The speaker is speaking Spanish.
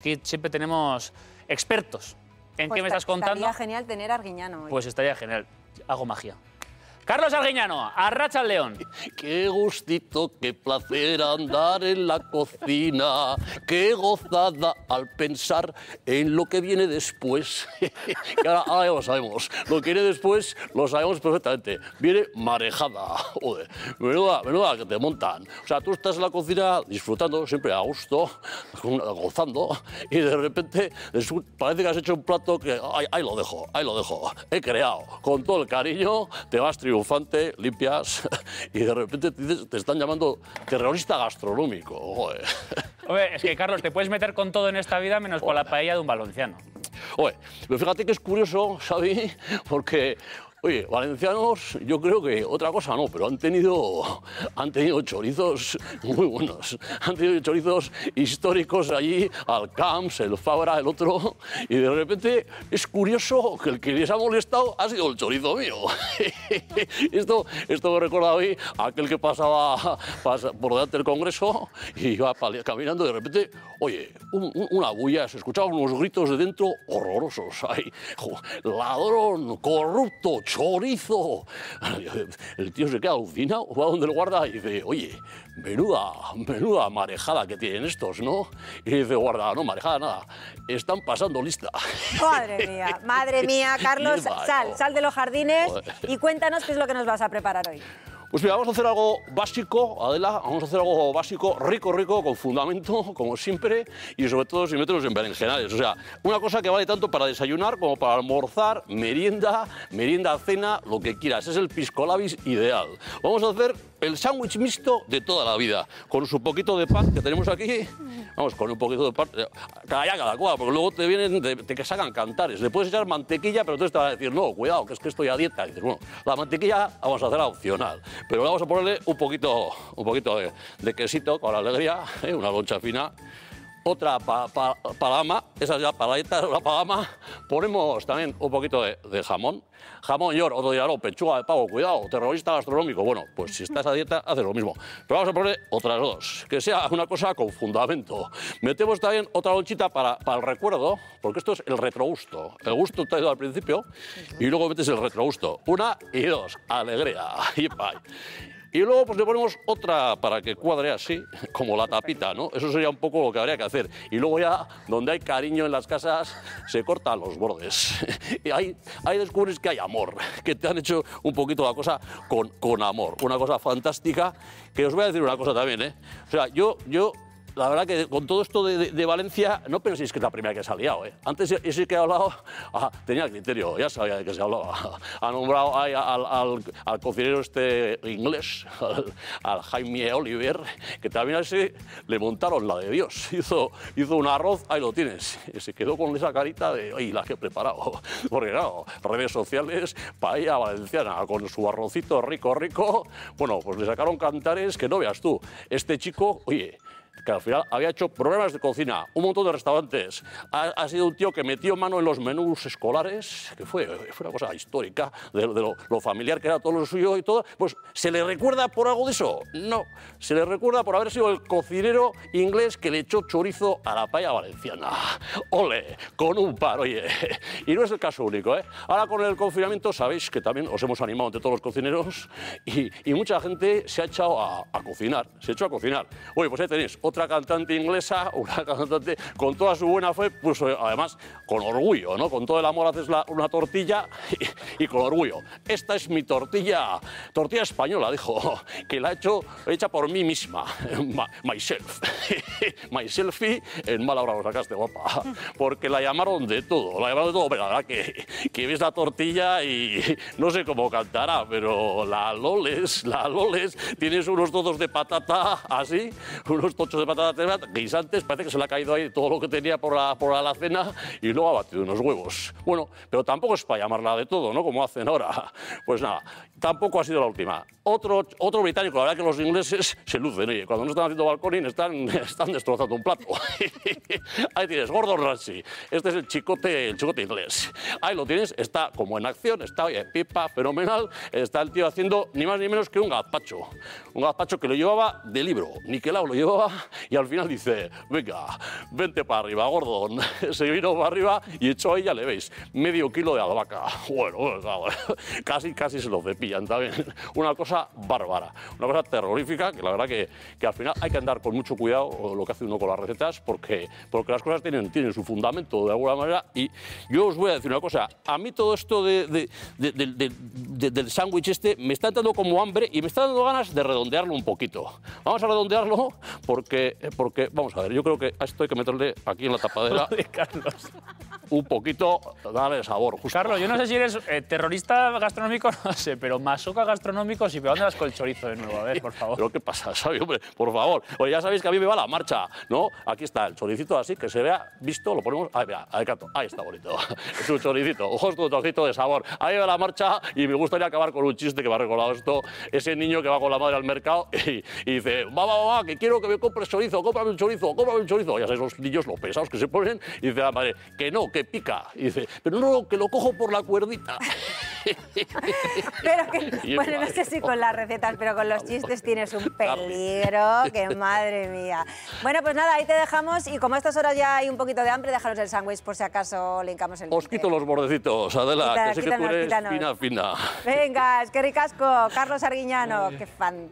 Aquí siempre tenemos expertos. ¿En Pues qué me esta- estás contando? Estaría genial tener a Arguiñano hoy. Pues estaría genial. Hago magia. Carlos Arguiñano, arracha al león. Qué gustito, qué placer andar en la cocina, qué gozada al pensar en lo que viene después. que ahora, ahora ya lo sabemos, lo que viene después lo sabemos perfectamente. Viene marejada, joder, menuda, menuda que te montan. O sea, tú estás en la cocina disfrutando, siempre a gusto, gozando, y de repente parece que has hecho un plato que, ahí, ahí lo dejo, ahí lo dejo, he creado, con todo el cariño, te vas triunfante, limpias, y de repente te, dices- te están llamando terrorista gastronómico. joder. Hombre, es que Carlos, te puedes meter con todo en esta vida menos con la paella de un valenciano. Oye, pero fíjate que es curioso, Xavi, porque, oye, valencianos, yo creo que otra cosa no, pero han tenido, han tenido chorizos muy buenos. Han tenido chorizos históricos allí, al Camps, el Fabra, el otro, y de repente es curioso que el que les ha molestado ha sido el chorizo mío. esto, esto me recuerda hoy a aquel que pasaba, pasa por delante del Congreso y iba caminando de repente, oye, un- un- una bulla, se escuchaban unos gritos de dentro horrorosos. Ay, ladrón, corrupto, chorizo. El tío se queda alucinado, va donde el guarda y dice, oye, menuda, menuda marejada que tienen estos, ¿no? Y dice, guarda, no, marejada nada, están pasando lista. Madre mía, madre mía, Carlos, sal, sal de los jardines y cuéntanos qué es lo que nos vas a preparar hoy. Pues mira, vamos a hacer algo básico, Adela, vamos a hacer algo básico, rico, rico, con fundamento, como siempre, y sobre todo sin meternos en berenjenales. O sea, una cosa que vale tanto para desayunar como para almorzar, merienda, merienda, cena, lo que quieras. Es el piscolabis ideal. Vamos a hacer el sándwich mixto de toda la vida, con su poquito de pan que tenemos aquí. Vamos, con un poquito de pan, eh, cada cada cual, porque luego te vienen, te, te sacan cantares. Le puedes echar mantequilla, pero entonces te van a decir, no, cuidado, que es que estoy a dieta. Y dices, bueno, la mantequilla vamos a hacerla opcional, pero vamos a ponerle un poquito, un poquito de, de quesito con alegría, ¿eh? una loncha fina. Otra pa- pa- palama, esa es ya paladita, una palama. Ponemos también un poquito de, de jamón. Jamón york, otro día no, pechuga de pavo, cuidado, terrorista gastronómico. Bueno, pues si estás a dieta, haces lo mismo. Pero vamos a poner otras dos, que sea una cosa con fundamento. Metemos también otra lonchita para, para el recuerdo, porque esto es el retrogusto. El gusto te ha ido al principio y luego metes el retrogusto. Una y dos, alegría. Y pa. Y luego pues le ponemos otra para que cuadre así, como la tapita, ¿no? Eso sería un poco lo que habría que hacer. Y luego ya, donde hay cariño en las casas, se cortan los bordes. Y ahí, ahí descubres que hay amor, que te han hecho un poquito la cosa con, con amor. Una cosa fantástica, que os voy a decir una cosa también, ¿eh? O sea, yo, yo la verdad que con todo esto de, de- de Valencia, no penséis que es la primera que se ha liado. ¿eh? Antes ese que ha hablado ah, tenía criterio, ya sabía de qué se hablaba. Ha nombrado al, al- al cocinero este inglés, al, al Jaime Oliver, que también ese le montaron la de Dios. Hizo, hizo un arroz, ahí lo tienes. Y se quedó con esa carita de, ¡ay, la que he preparado! Porque claro, redes sociales, paella valenciana, con su arrocito rico, rico. Bueno, pues le sacaron cantares que no veas tú. Este chico, oye, que al final había hecho programas de cocina, un montón de restaurantes. Ha, ha sido un tío que metió mano en los menús escolares, que fue, fue una cosa histórica, de, de lo, lo familiar que era todo lo suyo y todo. Pues, ¿se le recuerda por algo de eso? No. Se le recuerda por haber sido el cocinero inglés que le echó chorizo a la paella valenciana. ¡Ole! Con un par, oye. Y no es el caso único, ¿eh? Ahora con el confinamiento sabéis que también os hemos animado entre todos los cocineros y, y mucha gente se ha echado a, a cocinar, se ha hecho a cocinar. Oye, pues ahí tenéis otra cantante inglesa, una cantante con toda su buena fe, pues eh, además con orgullo, ¿no? Con todo el amor haces la- una tortilla y, y con orgullo. Esta es mi tortilla, tortilla española, dijo, que la he hecho hecha por mí misma, ma- myself. Myselfie en mala hora lo sacaste, guapa, porque la llamaron de todo, la llamaron de todo, pero la verdad que, que ves la tortilla y no sé cómo cantará, pero la Loles, la Loles, tienes unos trozos de patata así, unos tochos de patata guisantes, parece que se le ha caído ahí todo lo que tenía por la, por la alacena y luego ha batido unos huevos. Bueno, pero tampoco es para llamarla de todo, ¿no? Como hacen ahora. Pues nada, tampoco ha sido la última. Otro, otro británico, la verdad que los ingleses se lucen, oye, cuando no están haciendo balconing están, están destrozando un plato. Ahí tienes, Gordon Ramsay. Este es el chicote, el chicote inglés. Ahí lo tienes, está como en acción, está, oye, pipa, fenomenal. Está el tío haciendo ni más ni menos que un gazpacho. Un gazpacho que lo llevaba de libro. Niquelao lo llevaba y al final dice, venga, vente para arriba, gordón. Se vino para arriba y echó ahí, ya le veis, medio kilo de albahaca. Bueno, claro, casi, casi se lo cepillan también. Una cosa bárbara, una cosa terrorífica que la verdad que, que al final hay que andar con mucho cuidado lo que hace uno con las recetas porque, porque las cosas tienen, tienen su fundamento de alguna manera y yo os voy a decir una cosa, a mí todo esto de- de- de- del sándwich este me está dando como hambre y me está dando ganas de redondearlo un poquito. Vamos a redondearlo porque, porque vamos a ver, yo creo que a esto hay que meterle aquí en la tapadera De Carlos. Un poquito, darle sabor. justo. Carlos, yo no sé si eres eh, terrorista gastronómico, no sé, pero masoca gastronómico, ¿dónde vas con el chorizo de nuevo? A ver, por favor. ¿Pero qué pasa, Xavi? Hombre, por favor. Oye, ya sabéis que a mí me va la marcha, ¿no? Aquí está el choricito así, que se vea visto, lo ponemos... Ahí, ahí, canto. ahí está bonito. Es un choricito, justo un trocito de sabor. Ahí va la marcha y me gustaría acabar con un chiste que me ha recordado esto. Ese niño que va con la madre al mercado y, y dice, mamá, mamá, que quiero que me compres chorizo, cómprame un chorizo, cómprame un chorizo. Ya sabéis los niños, los pesados que se ponen, y dice la madre, que no, que pica. Y dice, pero no, que lo cojo por la cuerdita. Pero que, bueno, no sé si con las recetas, pero con los chistes tienes un peligro, que madre mía. Bueno, pues nada, ahí te dejamos y como a estas horas ya hay un poquito de hambre, déjanos el sándwich por si acaso le hincamos el Os quito los bordecitos, Adela, Quita- que sé que tú eres quítanos. fina, fina. Venga, es que ricasco, Carlos Arguiñano, qué fantástico.